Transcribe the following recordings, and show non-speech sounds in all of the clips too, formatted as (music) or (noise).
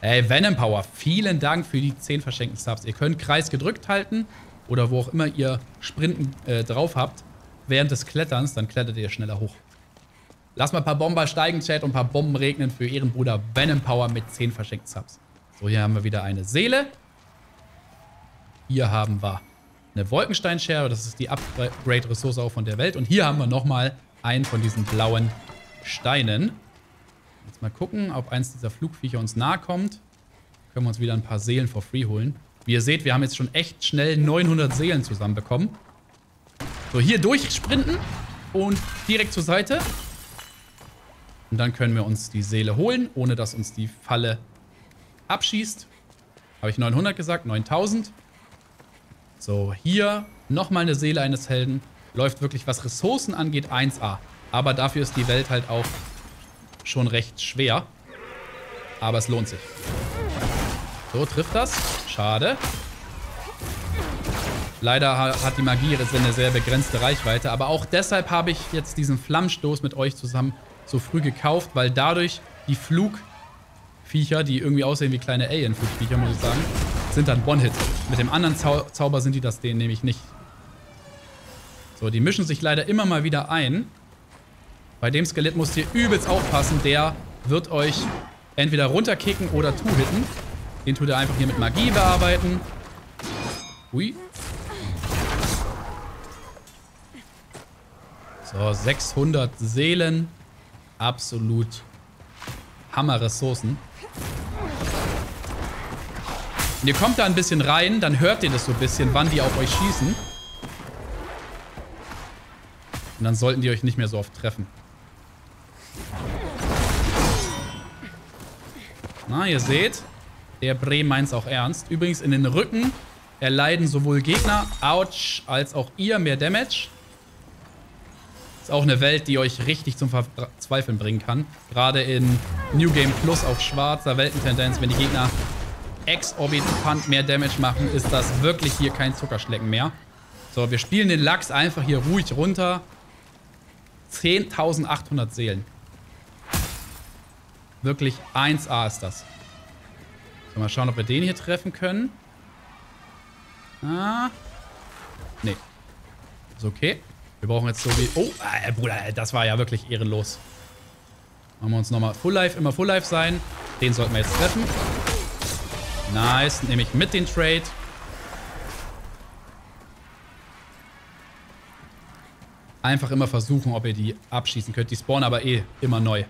Ey, Venom Power, vielen Dank für die 10 verschenkten Subs. Ihr könnt Kreis gedrückt halten oder wo auch immer ihr Sprinten äh, drauf habt während des Kletterns, dann klettert ihr schneller hoch. Lass mal ein paar Bomber steigen, Chat, und ein paar Bomben regnen für ihren Bruder Venom Power mit 10 verschenkten Subs. So, hier haben wir wieder eine Seele. Hier haben wir eine Wolkensteinschere, das ist die Upgrade-Ressource auch von der Welt. Und hier haben wir nochmal einen von diesen blauen Steinen. Jetzt mal gucken, ob eins dieser Flugviecher uns nahe kommt. Können wir uns wieder ein paar Seelen for free holen. Wie ihr seht, wir haben jetzt schon echt schnell 900 Seelen zusammenbekommen. So, hier durchsprinten und direkt zur Seite. Und dann können wir uns die Seele holen, ohne dass uns die Falle abschießt. Habe ich 900 gesagt? 9000. So, hier nochmal eine Seele eines Helden. Läuft wirklich, was Ressourcen angeht, 1A. Aber dafür ist die Welt halt auch schon recht schwer. Aber es lohnt sich. So, trifft das. Schade. Leider hat die Magie eine sehr begrenzte Reichweite. Aber auch deshalb habe ich jetzt diesen Flammstoß mit euch zusammen so früh gekauft, weil dadurch die Flugviecher, die irgendwie aussehen wie kleine Alien-Flugviecher, muss ich sagen, sind dann One-Hit. Mit dem anderen Zau Zauber sind die das denen nämlich nicht. So, die mischen sich leider immer mal wieder ein. Bei dem Skelett müsst ihr übelst aufpassen. Der wird euch entweder runterkicken oder two-hitten. Den tut ihr einfach hier mit Magie bearbeiten. Ui. So, 600 Seelen. Absolut Hammer-Ressourcen. Und ihr kommt da ein bisschen rein, dann hört ihr das so ein bisschen, wann die auf euch schießen. Und dann sollten die euch nicht mehr so oft treffen. Na, ihr seht, der Bre meint es auch ernst. Übrigens in den Rücken erleiden sowohl Gegner, ouch, als auch ihr mehr Damage. Ist auch eine Welt, die euch richtig zum Verzweifeln bringen kann. Gerade in New Game Plus auf schwarzer Weltentendenz, wenn die Gegner exorbitant mehr Damage machen, ist das wirklich hier kein Zuckerschlecken mehr. So, wir spielen den Lachs einfach hier ruhig runter. 10.800 Seelen. Wirklich 1A ist das. So, mal schauen, ob wir den hier treffen können. Ah. Nee. Ist okay. Wir brauchen jetzt so wie... Oh, äh, Bruder, das war ja wirklich ehrenlos. Machen wir uns nochmal Full Life, immer Full Life sein. Den sollten wir jetzt treffen. Nice, nehme ich mit den Trade. Einfach immer versuchen, ob ihr die abschießen könnt. Die spawnen aber eh immer neu.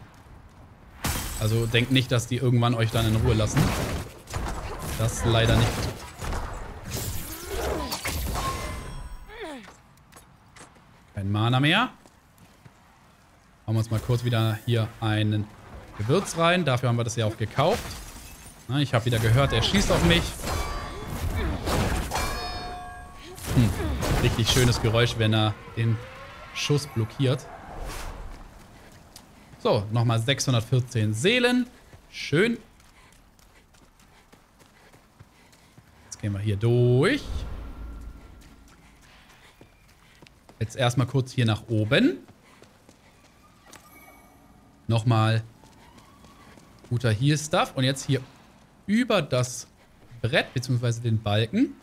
Also denkt nicht, dass die irgendwann euch dann in Ruhe lassen. Das leider nicht. Kein Mana mehr. Machen wir uns mal kurz wieder hier einen Gewürz rein. Dafür haben wir das ja auch gekauft. Ich habe wieder gehört, er schießt auf mich. Hm. Richtig schönes Geräusch, wenn er den Schuss blockiert. So, nochmal 614 Seelen. Schön. Jetzt gehen wir hier durch. Jetzt erstmal kurz hier nach oben. Nochmal guter Heal-Stuff. Und jetzt hier über das Brett bzw. den Balken.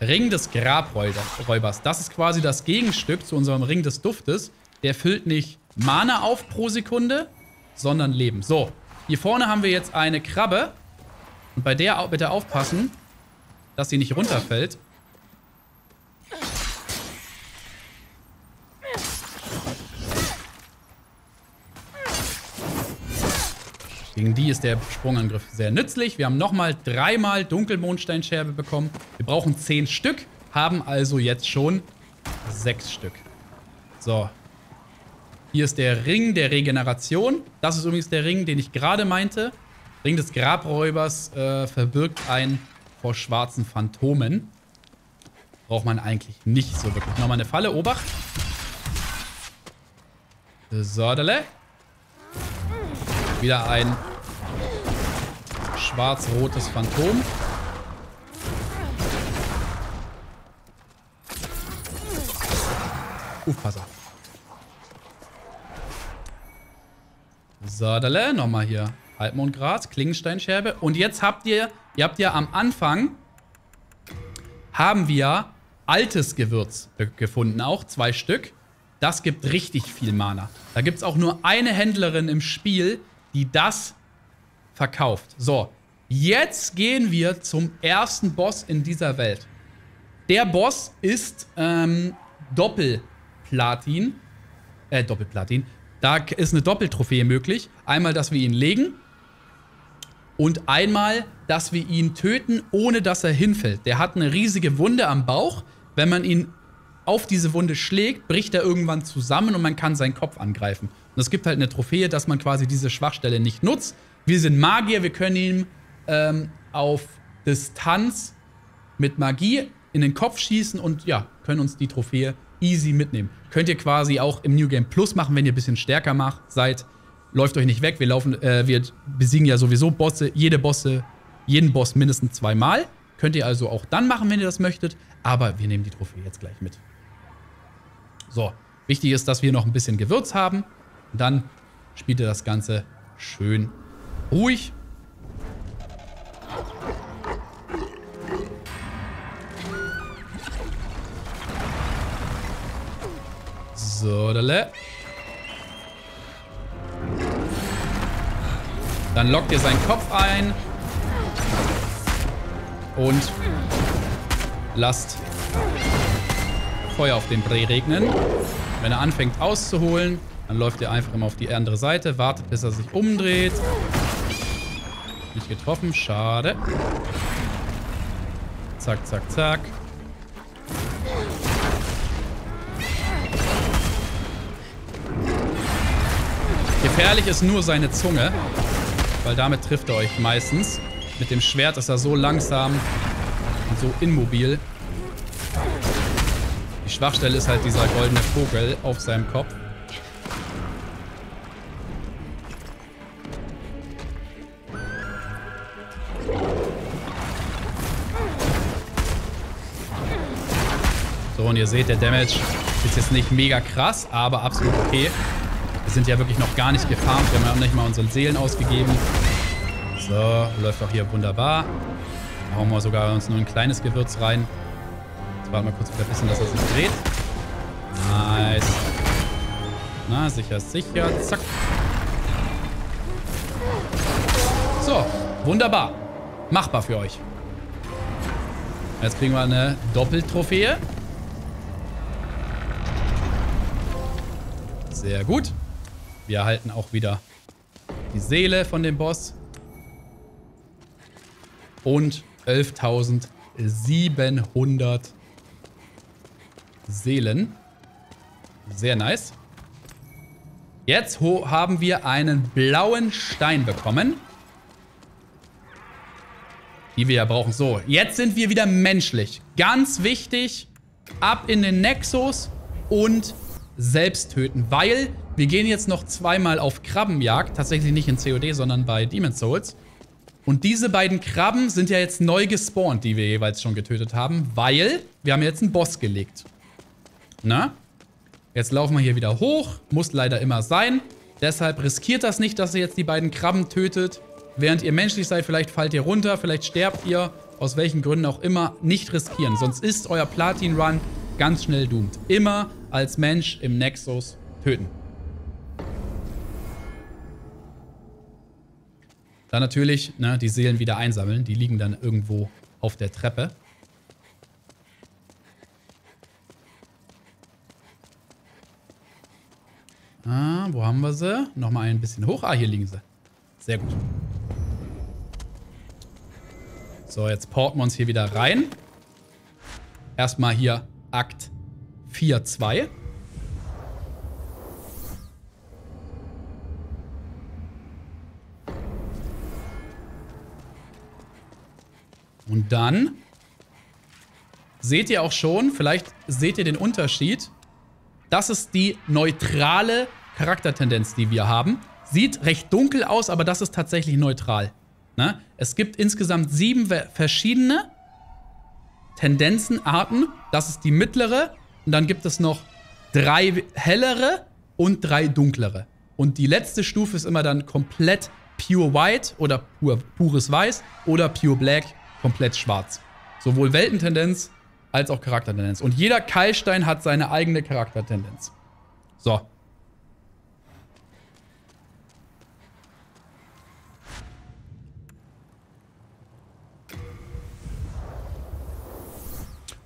Ring des Grabräubers. Das ist quasi das Gegenstück zu unserem Ring des Duftes. Der füllt nicht Mana auf pro Sekunde, sondern Leben. So, hier vorne haben wir jetzt eine Krabbe. Und bei der bitte aufpassen, dass sie nicht runterfällt. Gegen die ist der Sprungangriff sehr nützlich. Wir haben nochmal dreimal Dunkelmondsteinscherbe bekommen. Wir brauchen zehn Stück, haben also jetzt schon sechs Stück. So. Hier ist der Ring der Regeneration. Das ist übrigens der Ring, den ich gerade meinte. Ring des Grabräubers äh, verbirgt ein vor schwarzen Phantomen. Braucht man eigentlich nicht so wirklich. Nochmal eine Falle. Obacht. Sodele. Wieder ein schwarz-rotes Phantom. Aufpasser. Sadele, nochmal hier Halbmondgras, Klingensteinscherbe. Und jetzt habt ihr, ihr habt ja am Anfang, haben wir altes Gewürz gefunden, auch zwei Stück. Das gibt richtig viel Mana. Da gibt es auch nur eine Händlerin im Spiel, die das verkauft. So, jetzt gehen wir zum ersten Boss in dieser Welt. Der Boss ist ähm, Doppelplatin. Äh, Doppelplatin. Da ist eine Doppeltrophäe möglich. Einmal, dass wir ihn legen. Und einmal, dass wir ihn töten, ohne dass er hinfällt. Der hat eine riesige Wunde am Bauch. Wenn man ihn auf diese Wunde schlägt, bricht er irgendwann zusammen und man kann seinen Kopf angreifen. Und es gibt halt eine Trophäe, dass man quasi diese Schwachstelle nicht nutzt. Wir sind Magier, wir können ihm ähm, auf Distanz mit Magie in den Kopf schießen und ja, können uns die Trophäe easy mitnehmen. Könnt ihr quasi auch im New Game Plus machen, wenn ihr ein bisschen stärker macht, seid. Läuft euch nicht weg. Wir laufen, äh, wir besiegen ja sowieso Bosse, jede Bosse, jeden Boss mindestens zweimal. Könnt ihr also auch dann machen, wenn ihr das möchtet. Aber wir nehmen die Trophäe jetzt gleich mit. So, wichtig ist, dass wir noch ein bisschen Gewürz haben. Und dann spielt ihr das Ganze schön ruhig. So, dale. Dann lockt ihr seinen Kopf ein. Und lasst Feuer auf den Brei regnen. Wenn er anfängt auszuholen, dann läuft ihr einfach immer auf die andere Seite, wartet, bis er sich umdreht. Nicht getroffen, schade. Zack, zack, zack. Gefährlich ist nur seine Zunge, weil damit trifft er euch meistens. Mit dem Schwert ist er so langsam und so immobil. Die Schwachstelle ist halt dieser goldene Vogel auf seinem Kopf. So, und ihr seht, der Damage ist jetzt nicht mega krass, aber absolut okay. Wir sind ja wirklich noch gar nicht gefarmt. Wir haben ja nicht mal unsere Seelen ausgegeben. So, läuft auch hier wunderbar. Hauen wir sogar uns nur ein kleines Gewürz rein. Jetzt warten wir kurz wieder bisschen, dass er sich dreht. Nice. Na, sicher, sicher. Zack. So, wunderbar. Machbar für euch. Jetzt kriegen wir eine Doppeltrophäe. Sehr gut. Wir erhalten auch wieder die Seele von dem Boss. Und 11.700 Seelen. Sehr nice. Jetzt haben wir einen blauen Stein bekommen. Die wir ja brauchen. So, jetzt sind wir wieder menschlich. Ganz wichtig, ab in den Nexus und selbst töten, weil wir gehen jetzt noch zweimal auf Krabbenjagd. Tatsächlich nicht in COD, sondern bei Demon's Souls. Und diese beiden Krabben sind ja jetzt neu gespawnt, die wir jeweils schon getötet haben, weil wir haben jetzt einen Boss gelegt. Na? Jetzt laufen wir hier wieder hoch. Muss leider immer sein. Deshalb riskiert das nicht, dass ihr jetzt die beiden Krabben tötet. Während ihr menschlich seid, vielleicht fallt ihr runter, vielleicht sterbt ihr. Aus welchen Gründen auch immer. Nicht riskieren. Sonst ist euer Platin-Run ganz schnell doomed. Immer als Mensch im Nexus töten. Dann natürlich ne, die Seelen wieder einsammeln. Die liegen dann irgendwo auf der Treppe. Ah, wo haben wir sie? Nochmal ein bisschen hoch. Ah, hier liegen sie. Sehr gut. So, jetzt porten wir uns hier wieder rein. Erstmal hier Akt 4.2. Und dann seht ihr auch schon, vielleicht seht ihr den Unterschied. Das ist die neutrale Charaktertendenz, die wir haben. Sieht recht dunkel aus, aber das ist tatsächlich neutral. Ne? Es gibt insgesamt sieben verschiedene Tendenzen, Arten. Das ist die mittlere. Und dann gibt es noch drei hellere und drei dunklere. Und die letzte Stufe ist immer dann komplett Pure White oder pur, pures Weiß oder Pure Black komplett schwarz. Sowohl Weltentendenz als auch Charaktertendenz. Und jeder Keilstein hat seine eigene Charaktertendenz. So.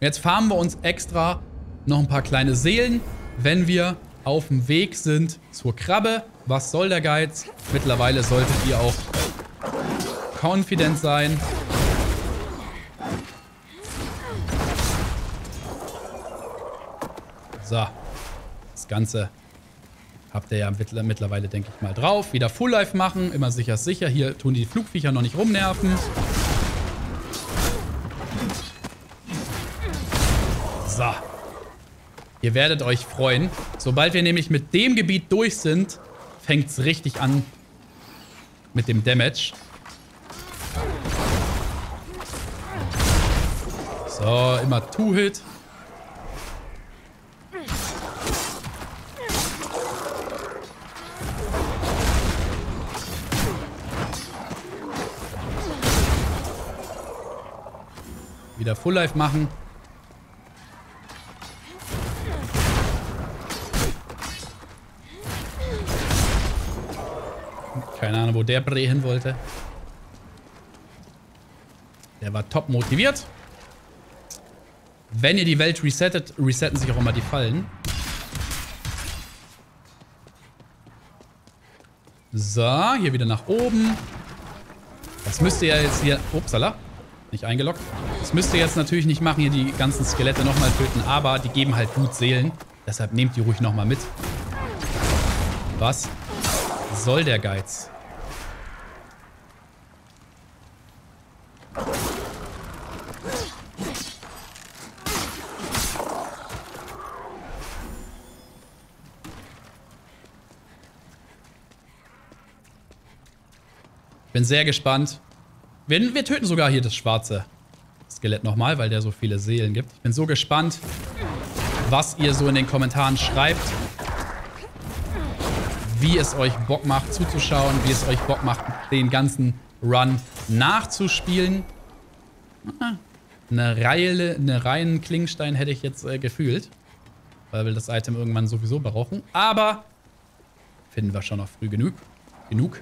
Jetzt farmen wir uns extra noch ein paar kleine Seelen, wenn wir auf dem Weg sind zur Krabbe. Was soll der Geiz? Mittlerweile solltet ihr auch confident sein. So. Das Ganze habt ihr ja mittlerweile, denke ich mal, drauf. Wieder Full Life machen. Immer sicher sicher. Hier tun die Flugviecher noch nicht rumnerven. So. Ihr werdet euch freuen. Sobald wir nämlich mit dem Gebiet durch sind, fängt es richtig an mit dem Damage. So, immer Two-Hit. Wieder Full Life machen. Keine Ahnung, wo der Bre hin wollte. Der war top motiviert. Wenn ihr die Welt resettet, resetten sich auch immer die Fallen. So, hier wieder nach oben. Das müsst ihr ja jetzt hier... Upsala. Nicht eingeloggt. Das müsst ihr jetzt natürlich nicht machen, hier die ganzen Skelette nochmal töten, aber die geben halt gut Seelen. Deshalb nehmt die ruhig nochmal mit. Was soll der Geiz? Bin sehr gespannt. Wir, wir töten sogar hier das schwarze Skelett nochmal, weil der so viele Seelen gibt. Ich bin so gespannt, was ihr so in den Kommentaren schreibt. Wie es euch Bock macht zuzuschauen, wie es euch Bock macht, den ganzen Run nachzuspielen. Eine Reihe, eine Reihen Klingstein hätte ich jetzt äh, gefühlt. Weil wir das Item irgendwann sowieso brauchen. Aber finden wir schon noch früh genug. Genug.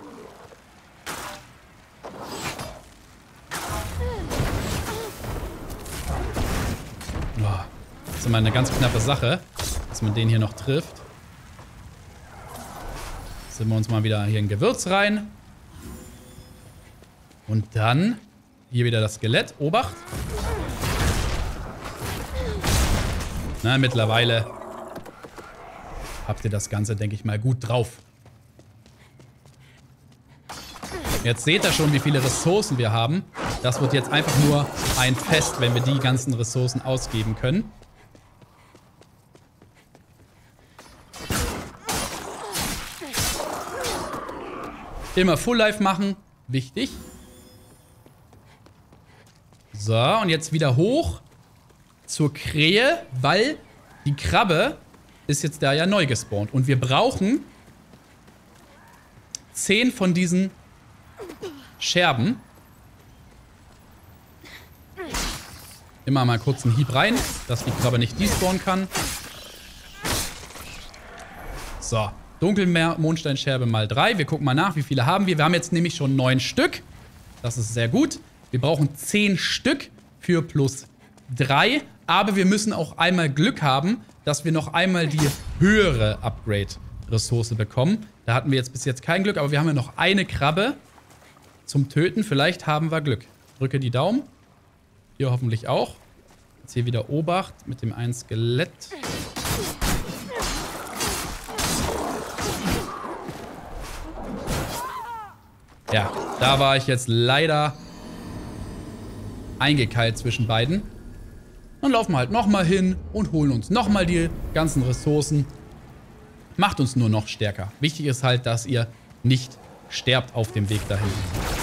Das ist immer eine ganz knappe Sache, dass man den hier noch trifft. Sind wir uns mal wieder hier ein Gewürz rein. Und dann hier wieder das Skelett. Obacht. Na, mittlerweile habt ihr das Ganze, denke ich mal, gut drauf. Jetzt seht ihr schon, wie viele Ressourcen wir haben. Das wird jetzt einfach nur ein Fest, wenn wir die ganzen Ressourcen ausgeben können. Immer Full Life machen. Wichtig. So, und jetzt wieder hoch zur Krähe, weil die Krabbe ist jetzt da ja neu gespawnt. Und wir brauchen 10 von diesen Scherben. Immer mal kurz einen Hieb rein, dass die Krabbe nicht despawnen kann. So. Dunkelmeer-Mondsteinscherbe mal 3. Wir gucken mal nach, wie viele haben wir. Wir haben jetzt nämlich schon 9 Stück. Das ist sehr gut. Wir brauchen 10 Stück für plus 3. Aber wir müssen auch einmal Glück haben, dass wir noch einmal die höhere Upgrade-Ressource bekommen. Da hatten wir jetzt bis jetzt kein Glück, aber wir haben ja noch eine Krabbe zum Töten. Vielleicht haben wir Glück. Drücke die Daumen. Hier hoffentlich auch. Jetzt hier wieder Obacht mit dem einen Skelett. Ja, da war ich jetzt leider eingekeilt zwischen beiden. Dann laufen wir halt nochmal hin und holen uns nochmal die ganzen Ressourcen. Macht uns nur noch stärker. Wichtig ist halt, dass ihr nicht sterbt auf dem Weg dahin.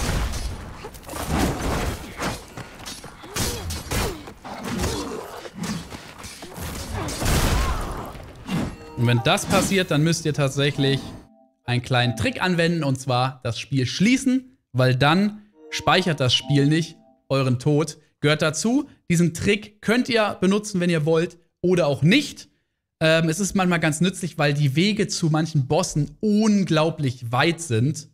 Und wenn das passiert, dann müsst ihr tatsächlich einen kleinen Trick anwenden und zwar das Spiel schließen, weil dann speichert das Spiel nicht euren Tod. Gehört dazu. Diesen Trick könnt ihr benutzen, wenn ihr wollt oder auch nicht. Ähm, es ist manchmal ganz nützlich, weil die Wege zu manchen Bossen unglaublich weit sind.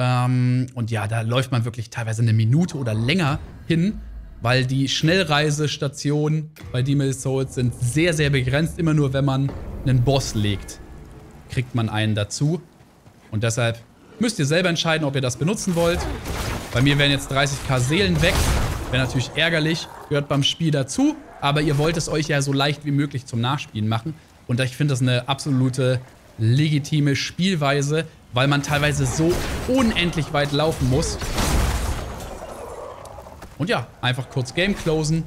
Ähm, und ja, da läuft man wirklich teilweise eine Minute oder länger hin, weil die Schnellreisestationen bei Demon's Souls sind sehr, sehr begrenzt. Immer nur, wenn man einen Boss legt, kriegt man einen dazu. Und deshalb müsst ihr selber entscheiden, ob ihr das benutzen wollt. Bei mir wären jetzt 30k Seelen weg. Wäre natürlich ärgerlich, gehört beim Spiel dazu. Aber ihr wollt es euch ja so leicht wie möglich zum Nachspielen machen. Und ich finde das eine absolute legitime Spielweise, weil man teilweise so unendlich weit laufen muss. Und ja, einfach kurz Game closen.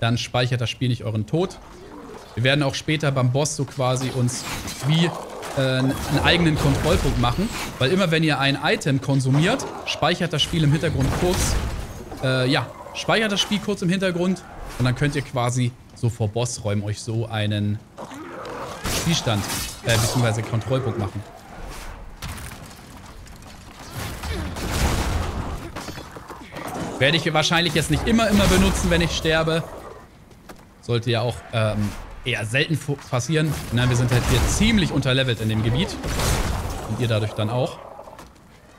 Dann speichert das Spiel nicht euren Tod. Wir werden auch später beim Boss so quasi uns wie äh, einen eigenen Kontrollpunkt machen. Weil immer wenn ihr ein Item konsumiert, speichert das Spiel im Hintergrund kurz, äh, ja, speichert das Spiel kurz im Hintergrund und dann könnt ihr quasi so vor Bossräumen euch so einen Spielstand, äh, beziehungsweise Kontrollpunkt machen. Werde ich wahrscheinlich jetzt nicht immer, immer benutzen, wenn ich sterbe. Sollte ja auch ähm, eher selten passieren. Na, wir sind halt hier ziemlich unterlevelt in dem Gebiet. Und ihr dadurch dann auch.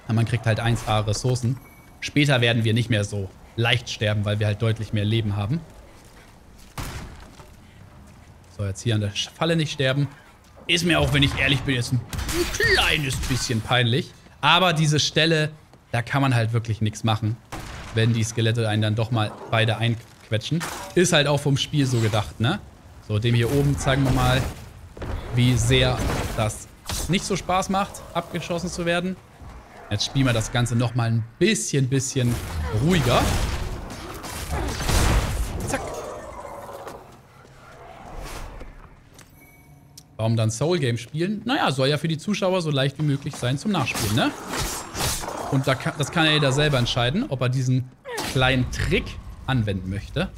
Aber man kriegt halt 1A Ressourcen. Später werden wir nicht mehr so leicht sterben, weil wir halt deutlich mehr Leben haben. So, jetzt hier an der Falle nicht sterben. Ist mir auch, wenn ich ehrlich bin, jetzt ein kleines bisschen peinlich. Aber diese Stelle, da kann man halt wirklich nichts machen, wenn die Skelette einen dann doch mal beide einquetschen. Ist halt auch vom Spiel so gedacht, ne? So, dem hier oben zeigen wir mal, wie sehr das nicht so Spaß macht, abgeschossen zu werden. Jetzt spielen wir das Ganze nochmal ein bisschen, bisschen ruhiger. Warum dann Soul Game spielen? Naja, soll ja für die Zuschauer so leicht wie möglich sein zum Nachspielen, ne? Und da kann, das kann ja jeder selber entscheiden, ob er diesen kleinen Trick anwenden möchte.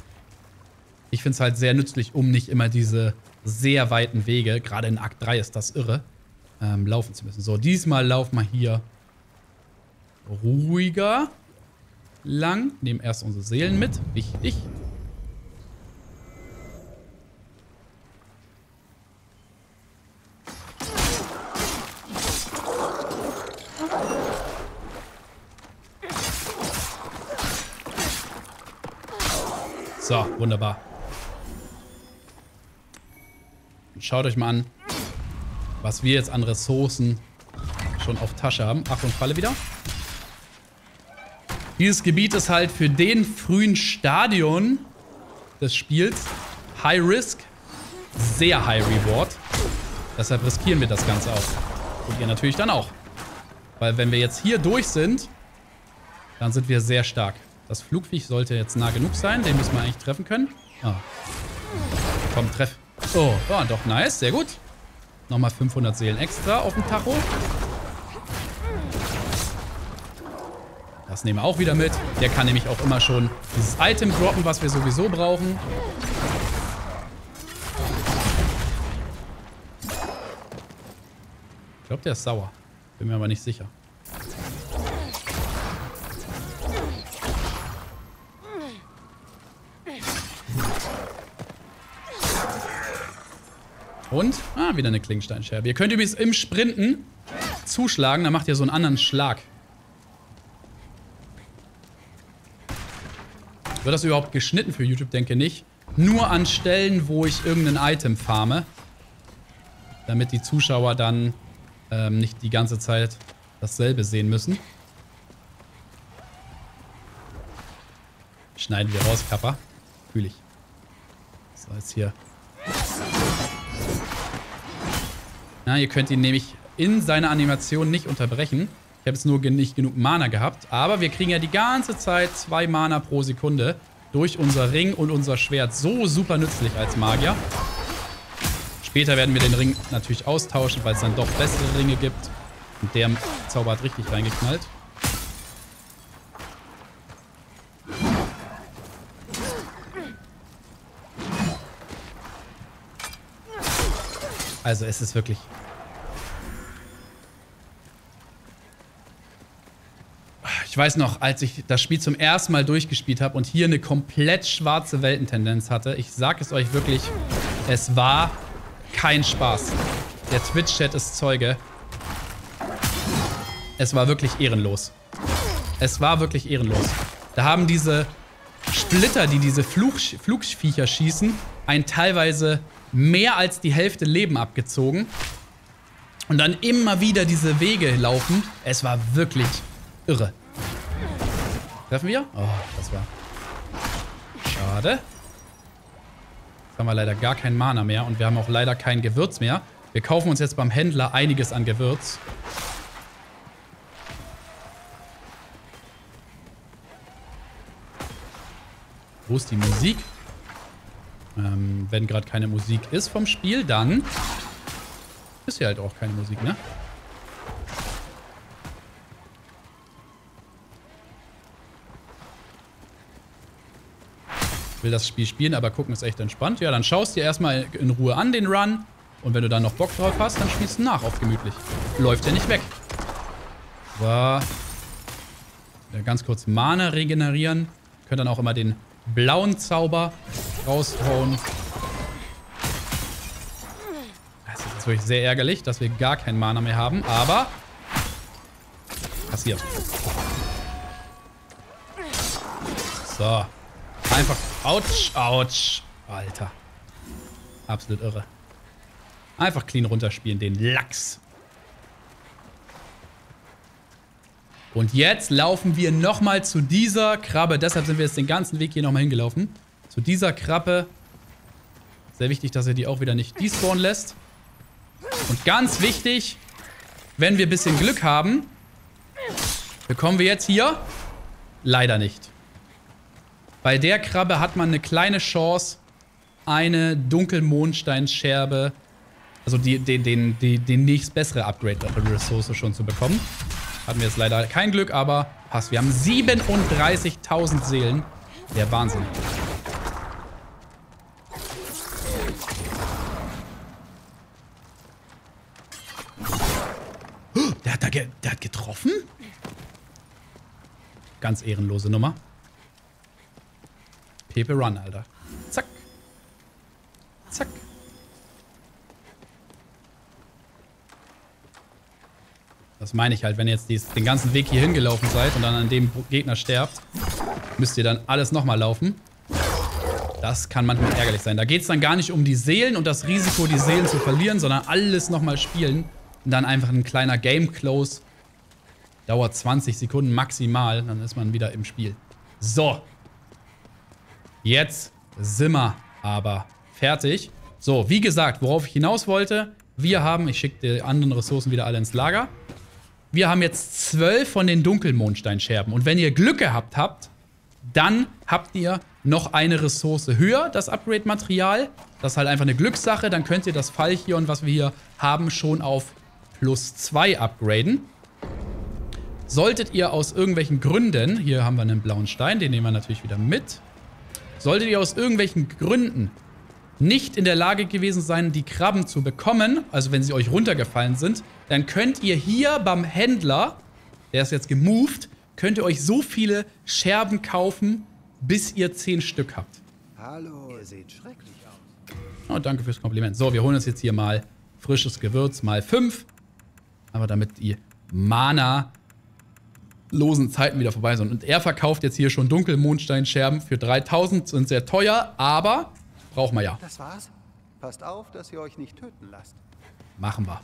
Ich finde es halt sehr nützlich, um nicht immer diese sehr weiten Wege, gerade in Akt 3 ist das irre, ähm, laufen zu müssen. So, diesmal laufen wir hier ruhiger lang. Nehmen erst unsere Seelen mit. Wichtig. So, wunderbar. Schaut euch mal an, was wir jetzt an Ressourcen schon auf Tasche haben. Achtung, Falle wieder. Dieses Gebiet ist halt für den frühen Stadion des Spiels High Risk, sehr High Reward. Deshalb riskieren wir das Ganze auch. Und ihr natürlich dann auch. Weil wenn wir jetzt hier durch sind, dann sind wir sehr stark. Das Flugviech sollte jetzt nah genug sein. Den müssen wir eigentlich treffen können. Ah. Komm, treff. Oh, oh, doch nice. Sehr gut. Nochmal 500 Seelen extra auf dem Tacho. Das nehmen wir auch wieder mit. Der kann nämlich auch immer schon dieses Item droppen, was wir sowieso brauchen. Ich glaube, der ist sauer. Bin mir aber nicht sicher. Und, ah, wieder eine Klingsteinscherbe. Ihr könnt übrigens im Sprinten zuschlagen, dann macht ihr so einen anderen Schlag. Wird das überhaupt geschnitten für YouTube? Denke nicht. Nur an Stellen, wo ich irgendein Item farme. Damit die Zuschauer dann ähm, nicht die ganze Zeit dasselbe sehen müssen. Schneiden wir raus, Kappa. Fühl ich. So, jetzt hier Ja, ihr könnt ihn nämlich in seiner Animation nicht unterbrechen. Ich habe jetzt nur nicht genug Mana gehabt. Aber wir kriegen ja die ganze Zeit zwei Mana pro Sekunde durch unser Ring und unser Schwert. So super nützlich als Magier. Später werden wir den Ring natürlich austauschen, weil es dann doch bessere Ringe gibt. Und der Zauber hat richtig reingeknallt. Also es ist wirklich Ich weiß noch, als ich das Spiel zum ersten Mal durchgespielt habe und hier eine komplett schwarze Weltentendenz hatte, ich sag es euch wirklich, es war kein Spaß. Der Twitch-Chat ist Zeuge. Es war wirklich ehrenlos. Es war wirklich ehrenlos. Da haben diese Splitter, die diese Fluch Flugviecher schießen, ein teilweise mehr als die Hälfte Leben abgezogen. Und dann immer wieder diese Wege laufen. Es war wirklich irre. Treffen wir? Oh, das war schade. Jetzt haben wir leider gar kein Mana mehr und wir haben auch leider kein Gewürz mehr. Wir kaufen uns jetzt beim Händler einiges an Gewürz. Wo ist die Musik? Ähm, wenn gerade keine Musik ist vom Spiel, dann ist hier halt auch keine Musik, ne? Will das Spiel spielen, aber gucken ist echt entspannt. Ja, dann schaust dir erstmal in Ruhe an den Run. Und wenn du dann noch Bock drauf hast, dann spielst du nach auf gemütlich. Läuft ja nicht weg. So. Ja, ganz kurz Mana regenerieren. Könnt dann auch immer den blauen raushauen. Das ist wirklich sehr ärgerlich, dass wir gar kein Mana mehr haben, aber passiert. So. Einfach. Autsch, autsch. Alter. Absolut irre. Einfach clean runterspielen, den Lachs. Und jetzt laufen wir nochmal zu dieser Krabbe. Deshalb sind wir jetzt den ganzen Weg hier nochmal hingelaufen. Zu dieser Krabbe. Sehr wichtig, dass er die auch wieder nicht despawnen lässt. Und ganz wichtig, wenn wir ein bisschen Glück haben, bekommen wir jetzt hier leider nicht. Bei der Krabbe hat man eine kleine Chance, eine Dunkelmondsteinscherbe, also die, den, den, die, den nächst bessere Upgrade-Ressource schon zu bekommen. Hatten wir jetzt leider kein Glück, aber passt. Wir haben 37.000 Seelen. Der Wahnsinn. Der hat, da ge der hat getroffen? Ganz ehrenlose Nummer. Pepe Run, Alter. Zack. Zack. Das meine ich halt, wenn ihr jetzt dies, den ganzen Weg hier hingelaufen seid und dann an dem Gegner sterbt, müsst ihr dann alles nochmal laufen. Das kann manchmal ärgerlich sein. Da geht es dann gar nicht um die Seelen und das Risiko, die Seelen zu verlieren, sondern alles nochmal spielen. Und dann einfach ein kleiner Game Close. Dauert 20 Sekunden maximal, dann ist man wieder im Spiel. So. Jetzt sind wir aber fertig. So, wie gesagt, worauf ich hinaus wollte, wir haben, ich schicke die anderen Ressourcen wieder alle ins Lager. Wir haben jetzt zwölf von den Dunkelmondsteinscherben. Und wenn ihr Glück gehabt habt, dann habt ihr noch eine Ressource höher, das Upgrade-Material. Das ist halt einfach eine Glückssache. Dann könnt ihr das Fallchion, was wir hier haben, schon auf plus 2 upgraden. Solltet ihr aus irgendwelchen Gründen, hier haben wir einen blauen Stein, den nehmen wir natürlich wieder mit. Solltet ihr aus irgendwelchen Gründen nicht in der Lage gewesen sein, die Krabben zu bekommen, also wenn sie euch runtergefallen sind, dann könnt ihr hier beim Händler, der ist jetzt gemoved, könnt ihr euch so viele Scherben kaufen, bis ihr 10 Stück habt. Hallo, ihr seht schrecklich aus. Oh, danke fürs Kompliment. So, wir holen uns jetzt hier mal frisches Gewürz mal 5. Aber damit die Mana losen Zeiten wieder vorbei sind. Und er verkauft jetzt hier schon Dunkelmondsteinscherben für 3000, sind sehr teuer, aber Brauchen wir ja. Das war's? Passt auf, dass ihr euch nicht töten lasst. Machen wir.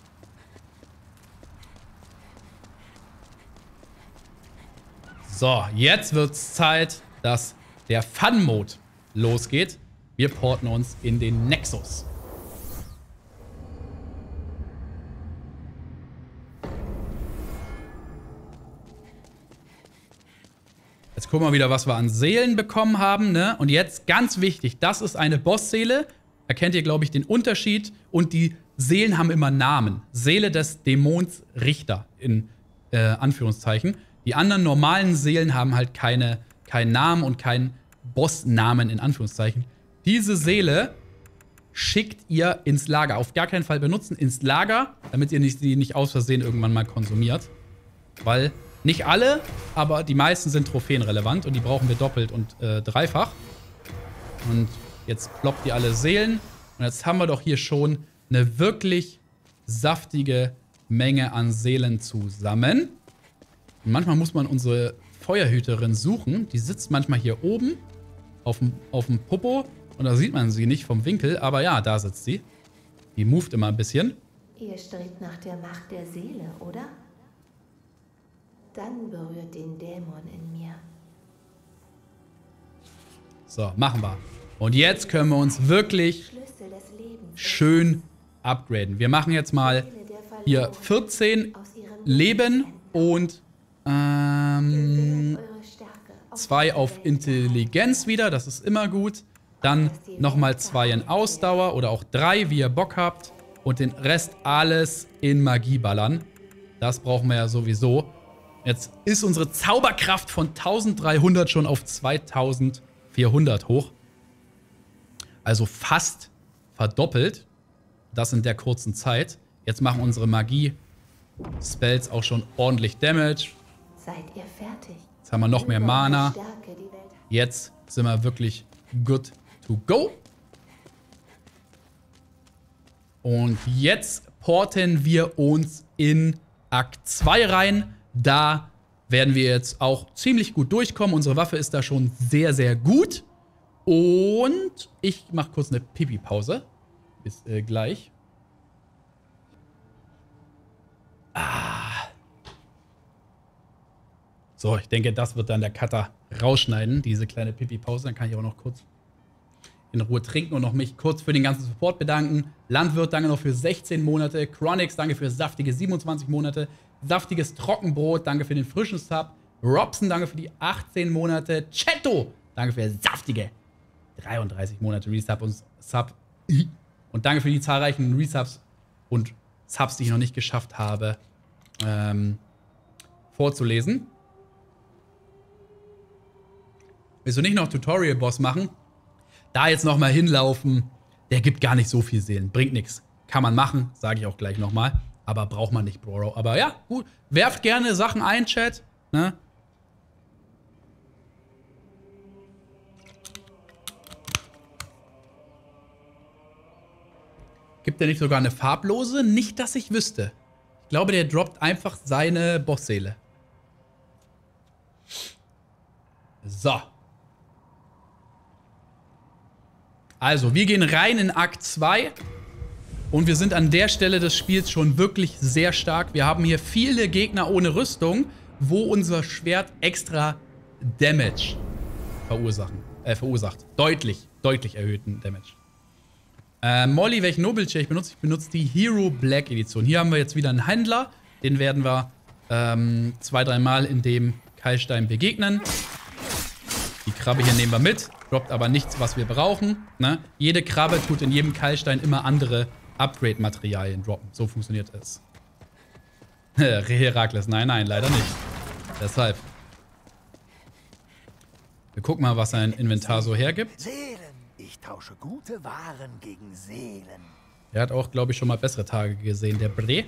So, jetzt wird's Zeit, dass der Fun-Mode losgeht. Wir porten uns in den Nexus. Jetzt gucken wir wieder, was wir an Seelen bekommen haben. Ne? Und jetzt ganz wichtig, das ist eine Bossseele. Erkennt ihr, glaube ich, den Unterschied. Und die Seelen haben immer Namen. Seele des Dämons Richter in äh, Anführungszeichen. Die anderen normalen Seelen haben halt keine, keinen Namen und keinen Bossnamen in Anführungszeichen. Diese Seele schickt ihr ins Lager. Auf gar keinen Fall benutzen, ins Lager, damit ihr nicht, die nicht aus Versehen irgendwann mal konsumiert. Weil Nicht alle, aber die meisten sind trophäenrelevant und die brauchen wir doppelt und äh, dreifach. Und jetzt ploppt die alle Seelen. Und jetzt haben wir doch hier schon eine wirklich saftige Menge an Seelen zusammen. Und manchmal muss man unsere Feuerhüterin suchen. Die sitzt manchmal hier oben auf dem, auf dem Popo. Und da sieht man sie nicht vom Winkel. Aber ja, da sitzt sie. Die moved immer ein bisschen. Ihr strebt nach der Macht der Seele, oder? Dann berührt den Dämon in mir. So, machen wir. Und jetzt können wir uns wirklich schön upgraden. Wir machen jetzt mal hier 14 Leben und ähm, 2 auf Intelligenz wieder. Das ist immer gut. Dann nochmal 2 in Ausdauer oder auch 3, wie ihr Bock habt. Und den Rest alles in Magie ballern. Das brauchen wir ja sowieso. Jetzt ist unsere Zauberkraft von 1300 schon auf 2400 hoch. Also fast verdoppelt. Das in der kurzen Zeit. Jetzt machen unsere Magie-Spells auch schon ordentlich Damage. Seid ihr fertig? Jetzt haben wir noch mehr Mana. Jetzt sind wir wirklich good to go. Und jetzt porten wir uns in Akt 2 rein. Da werden wir jetzt auch ziemlich gut durchkommen. Unsere Waffe ist da schon sehr, sehr gut. Und ich mache kurz eine Pipi-Pause. Bis äh, gleich. Ah. So, ich denke, das wird dann der Cutter rausschneiden, diese kleine Pipi-Pause. Dann kann ich auch noch kurz in Ruhe trinken und noch mich kurz für den ganzen Support bedanken. Landwirt, danke noch für 16 Monate. Chronix, danke für saftige 27 Monate. Saftiges Trockenbrot, danke für den frischen Sub. Robson, danke für die 18 Monate. Chetto, danke für saftige 33 Monate Resub und Sub. Und danke für die zahlreichen Resubs und Subs, die ich noch nicht geschafft habe, ähm, vorzulesen. Willst du nicht noch Tutorial-Boss machen? Da jetzt nochmal hinlaufen, der gibt gar nicht so viel Seelen. Bringt nichts. Kann man machen, sage ich auch gleich nochmal. Aber braucht man nicht, Bro. Aber ja, gut. Werft gerne Sachen ein, Chat. Ne? Gibt der nicht sogar eine farblose? Nicht, dass ich wüsste. Ich glaube, der droppt einfach seine Bossseele. So. Also, wir gehen rein in Akt 2. Und wir sind an der Stelle des Spiels schon wirklich sehr stark. Wir haben hier viele Gegner ohne Rüstung, wo unser Schwert extra Damage verursachen, äh, verursacht. Deutlich, deutlich erhöhten Damage. Äh, Molly, welchen Nobelchair ich benutze? Ich benutze die Hero Black Edition. Hier haben wir jetzt wieder einen Händler. Den werden wir ähm, zwei, dreimal in dem Keilstein begegnen. Die Krabbe hier nehmen wir mit. Droppt aber nichts, was wir brauchen. Ne? Jede Krabbe tut in jedem Keilstein immer andere Upgrade-Materialien droppen. So funktioniert es. (laughs) Herakles, nein, nein, leider nicht. Deshalb. Wir gucken mal, was sein Inventar so hergibt. Seelen. Ich tausche gute Waren gegen Seelen. Er hat auch, glaube ich, schon mal bessere Tage gesehen, der Bre.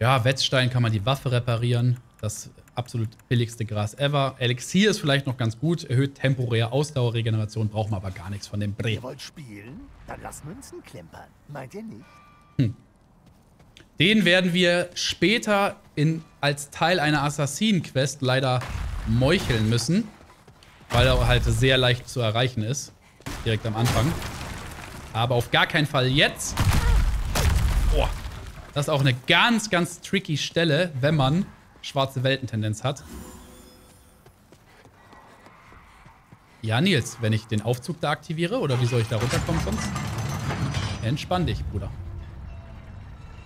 Ja, Wetzstein kann man die Waffe reparieren. Das absolut billigste Gras ever. Elixier ist vielleicht noch ganz gut. Erhöht temporär Ausdauerregeneration. Brauchen wir aber gar nichts von dem Bre. Ihr wollt spielen? Dann lass Münzen klimpern. Meint ihr nicht? Hm. Den werden wir später in, als Teil einer Assassinen-Quest leider meucheln müssen. Weil er halt sehr leicht zu erreichen ist. Direkt am Anfang. Aber auf gar keinen Fall jetzt. Boah. Das ist auch eine ganz, ganz tricky Stelle, wenn man schwarze Weltentendenz hat. Ja, Nils, wenn ich den Aufzug da aktiviere, oder wie soll ich da runterkommen sonst? Entspann dich, Bruder.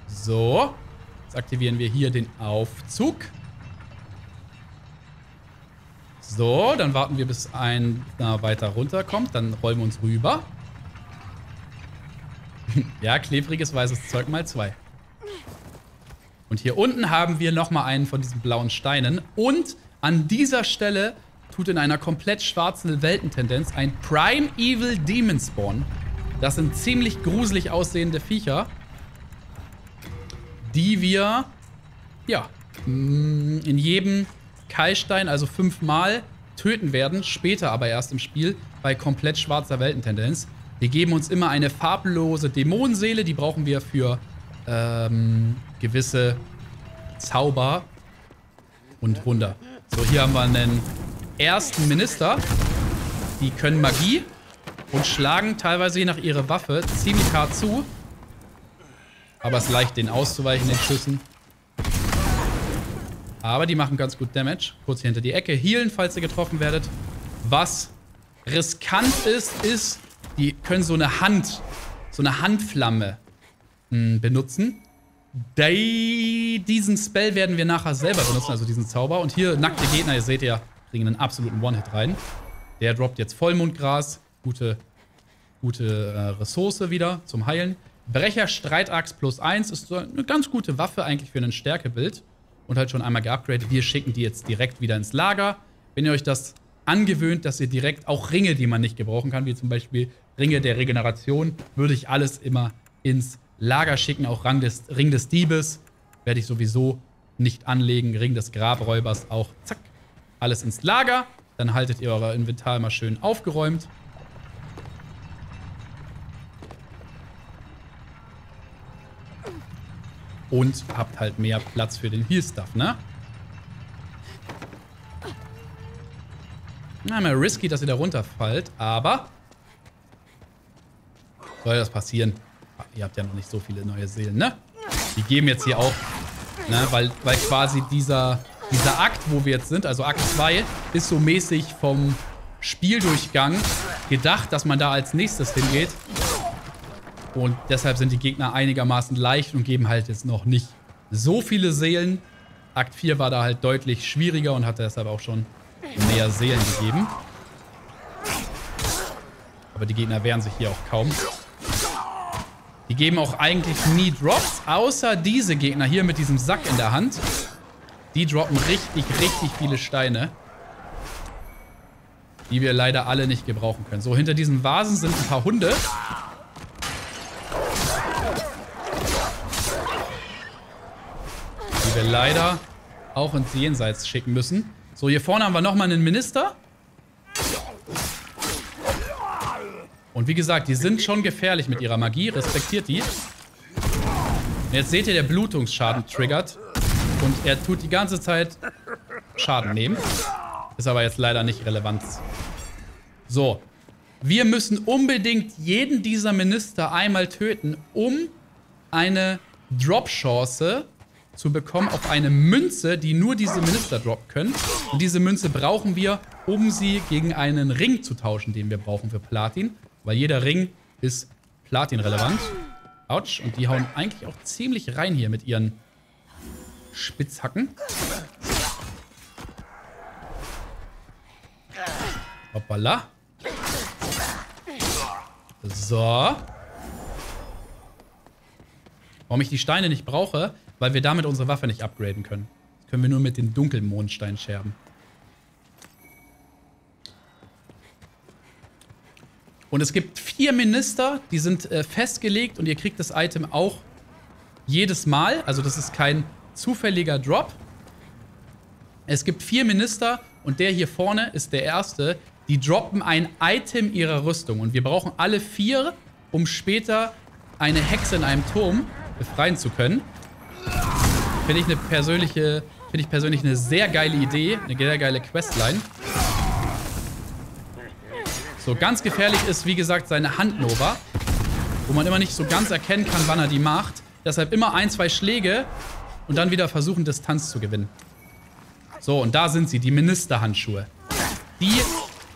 So. Jetzt aktivieren wir hier den Aufzug. So, dann warten wir, bis einer weiter runterkommt. Dann rollen wir uns rüber. (laughs) ja, klebriges weißes Zeug mal zwei. Und hier unten haben wir nochmal einen von diesen blauen Steinen. Und an dieser Stelle tut in einer komplett schwarzen Weltentendenz ein Prime Evil Demon Spawn. Das sind ziemlich gruselig aussehende Viecher, die wir, ja, mm, in jedem Keilstein, also fünfmal, töten werden, später aber erst im Spiel, bei komplett schwarzer Weltentendenz. Wir geben uns immer eine farblose Dämonenseele, die brauchen wir für ähm, gewisse Zauber und Wunder. So, hier haben wir einen ersten Minister. Die können Magie und schlagen teilweise je nach ihrer Waffe ziemlich hart zu. Aber es ist leicht, denen auszuweichen, den Schüssen. Aber die machen ganz gut Damage. Kurz hier hinter die Ecke. Healen, falls ihr getroffen werdet. Was riskant ist, ist, die können so eine Hand, so eine Handflamme mh, hm, benutzen. Die, diesen Spell werden wir nachher selber benutzen, also diesen Zauber. Und hier nackte Gegner, ihr seht ja, kriegen einen absoluten One-Hit rein. Der droppt jetzt Vollmondgras. Gute, gute äh, Ressource wieder zum Heilen. Brecher Streitachs plus 1 ist so eine ganz gute Waffe eigentlich für ein Stärkebild. Und halt schon einmal geupgradet. Wir schicken die jetzt direkt wieder ins Lager. Wenn ihr euch das angewöhnt, dass ihr direkt auch Ringe, die man nicht gebrauchen kann, wie zum Beispiel Ringe der Regeneration, würde ich alles immer ins Lager schicken. Auch Ring des, Ring des Diebes werde ich sowieso nicht anlegen. Ring des Grabräubers auch. Zack. Alles ins Lager. Dann haltet ihr euer Inventar immer schön aufgeräumt. Und habt halt mehr Platz für den Heal-Stuff, ne? Na, mal risky, dass ihr da runterfallt, aber soll das passieren? Ihr habt ja noch nicht so viele neue Seelen, ne? Die geben jetzt hier auch, ne? Weil, weil quasi dieser, dieser Akt, wo wir jetzt sind, also Akt 2, ist so mäßig vom Spieldurchgang gedacht, dass man da als nächstes hingeht. Und deshalb sind die Gegner einigermaßen leicht und geben halt jetzt noch nicht so viele Seelen. Akt 4 war da halt deutlich schwieriger und hat deshalb auch schon mehr Seelen gegeben. Aber die Gegner wehren sich hier auch kaum. Die geben auch eigentlich nie Drops, außer diese Gegner hier mit diesem Sack in der Hand. Die droppen richtig, richtig viele Steine. Die wir leider alle nicht gebrauchen können. So, hinter diesen Vasen sind ein paar Hunde. wir leider auch ins Jenseits schicken müssen. So, hier vorne haben wir nochmal einen Minister. Und wie gesagt, die sind schon gefährlich mit ihrer Magie. Respektiert die. Und jetzt seht ihr, der Blutungsschaden triggert. Und er tut die ganze Zeit Schaden nehmen. Ist aber jetzt leider nicht relevant. So. Wir müssen unbedingt jeden dieser Minister einmal töten, um eine Drop-Chance zu bekommen auf eine Münze, die nur diese Minister droppen können. Und diese Münze brauchen wir, um sie gegen einen Ring zu tauschen, den wir brauchen für Platin. Weil jeder Ring ist Platin-relevant. Autsch. Und die hauen eigentlich auch ziemlich rein hier mit ihren Spitzhacken. Hoppala. So. Warum ich die Steine nicht brauche, weil wir damit unsere Waffe nicht upgraden können. Das können wir nur mit den Dunkelmondstein scherben. Und es gibt vier Minister, die sind äh, festgelegt und ihr kriegt das Item auch jedes Mal. Also das ist kein zufälliger Drop. Es gibt vier Minister und der hier vorne ist der erste. Die droppen ein Item ihrer Rüstung. Und wir brauchen alle vier, um später eine Hexe in einem Turm befreien zu können. Finde ich eine persönliche, finde ich persönlich eine sehr geile Idee, eine sehr geile Questline. So, ganz gefährlich ist, wie gesagt, seine Handnova, wo man immer nicht so ganz erkennen kann, wann er die macht. Deshalb immer ein, zwei Schläge und dann wieder versuchen, Distanz zu gewinnen. So, und da sind sie, die Ministerhandschuhe. Die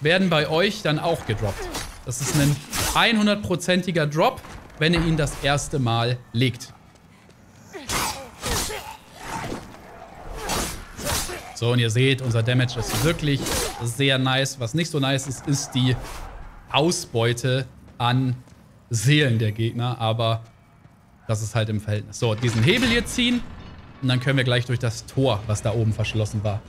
werden bei euch dann auch gedroppt. Das ist ein 100%iger Drop, wenn ihr ihn das erste Mal legt. So, und ihr seht, unser Damage ist wirklich sehr nice. Was nicht so nice ist, ist die Ausbeute an Seelen der Gegner. Aber das ist halt im Verhältnis. So, diesen Hebel hier ziehen. Und dann können wir gleich durch das Tor, was da oben verschlossen war.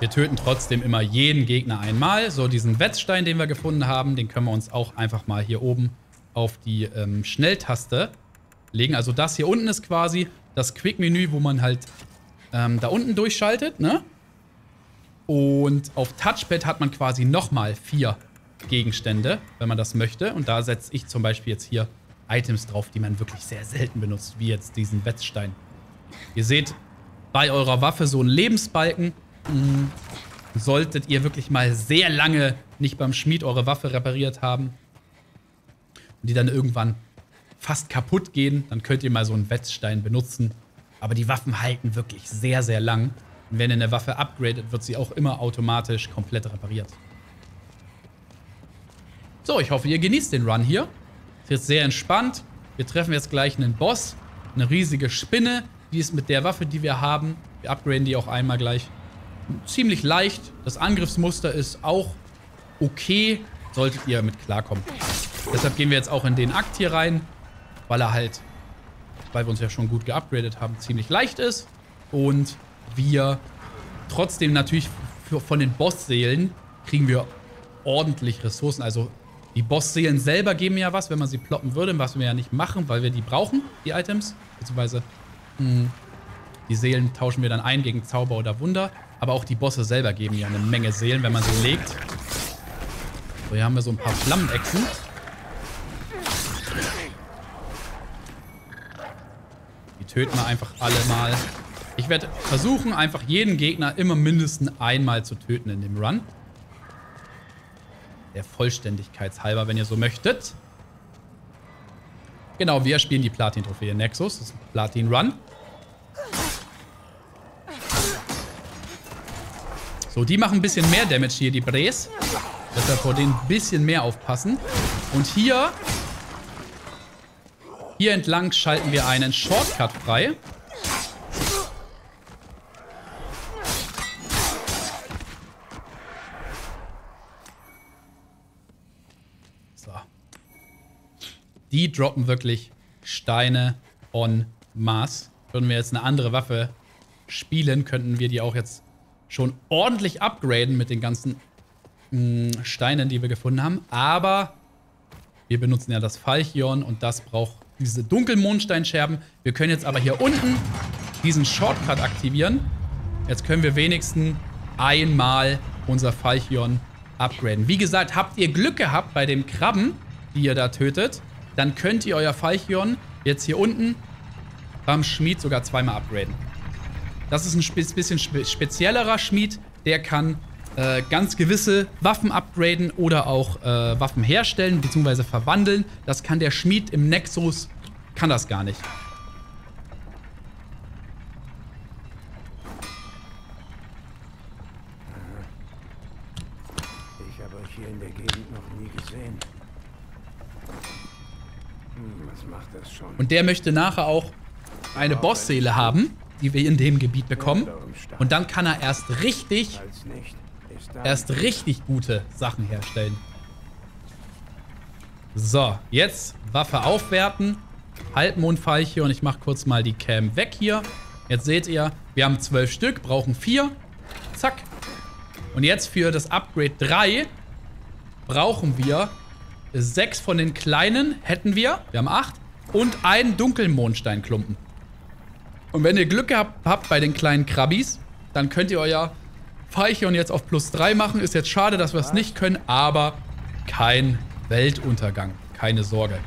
Wir töten trotzdem immer jeden Gegner einmal. So, diesen Wetzstein, den wir gefunden haben, den können wir uns auch einfach mal hier oben auf die ähm, Schnelltaste legen. Also das hier unten ist quasi das Quick-Menü, wo man halt ähm, da unten durchschaltet, ne? Und auf Touchpad hat man quasi nochmal vier Gegenstände, wenn man das möchte. Und da setze ich zum Beispiel jetzt hier Items drauf, die man wirklich sehr selten benutzt, wie jetzt diesen Wetzstein. Ihr seht bei eurer Waffe so einen Lebensbalken. Mhm. Solltet ihr wirklich mal sehr lange nicht beim Schmied eure Waffe repariert haben und die dann irgendwann fast kaputt gehen, dann könnt ihr mal so einen Wetzstein benutzen. Aber die Waffen halten wirklich sehr, sehr lang. Und wenn ihr eine Waffe upgradet, wird sie auch immer automatisch komplett repariert. So, ich hoffe, ihr genießt den Run hier. Ist jetzt sehr entspannt. Wir treffen jetzt gleich einen Boss. Eine riesige Spinne. Die ist mit der Waffe, die wir haben. Wir upgraden die auch einmal gleich. Ziemlich leicht. Das Angriffsmuster ist auch okay. Solltet ihr mit klarkommen. Deshalb gehen wir jetzt auch in den Akt hier rein. Weil er halt, weil wir uns ja schon gut geupgradet haben, ziemlich leicht ist. Und wir trotzdem natürlich für, von den Bossseelen kriegen wir ordentlich Ressourcen. Also die Bossseelen selber geben ja was, wenn man sie ploppen würde, was wir ja nicht machen, weil wir die brauchen, die Items. Beziehungsweise mh, hm, die Seelen tauschen wir dann ein gegen Zauber oder Wunder. Aber auch die Bosse selber geben ja eine Menge Seelen, wenn man sie legt. So, hier haben wir so ein paar Flammenechsen. Töten wir einfach alle mal. Ich werde versuchen, einfach jeden Gegner immer mindestens einmal zu töten in dem Run. Der Vollständigkeitshalber, wenn ihr so möchtet. Genau, wir spielen die Platin-Trophäe Nexus. Das ist ein Platin-Run. So, die machen ein bisschen mehr Damage hier, die Brees. Deshalb vor denen ein bisschen mehr aufpassen. Und hier... Hier entlang schalten wir einen Shortcut frei. Die droppen wirklich Steine on Mars. Würden wir jetzt eine andere Waffe spielen, könnten wir die auch jetzt schon ordentlich upgraden mit den ganzen mh, hm, Steinen, die wir gefunden haben. Aber wir benutzen ja das Falchion und das braucht diese Dunkelmondsteinscherben. Wir können jetzt aber hier unten diesen Shortcut aktivieren. Jetzt können wir wenigstens einmal unser Falchion upgraden. Wie gesagt, habt ihr Glück gehabt bei dem Krabben, die ihr da tötet, dann könnt ihr euer Falchion jetzt hier unten beim Schmied sogar zweimal upgraden. Das ist ein bisschen speziellerer Schmied. Der kann äh, ganz gewisse Waffen upgraden oder auch äh, Waffen herstellen bzw. verwandeln. Das kann der Schmied im Nexus, kann das gar nicht. Ich habe euch hier in der Gegend noch nie gesehen. Und der möchte nachher auch eine Bossseele haben, die wir in dem Gebiet bekommen. Und dann kann er erst richtig, erst richtig gute Sachen herstellen. So, jetzt Waffe aufwerten. Halbmondfeilchen und ich mache kurz mal die Cam weg hier. Jetzt seht ihr, wir haben zwölf Stück, brauchen vier. Zack. Und jetzt für das Upgrade 3 brauchen wir sechs von den kleinen, hätten wir. Wir haben acht und einen Dunkelmondsteinklumpen. Und wenn ihr Glück gehabt habt bei den kleinen Krabbis, dann könnt ihr euer Feichion jetzt auf plus 3 machen. Ist jetzt schade, dass wir es nicht können, aber kein Weltuntergang. Keine Sorge.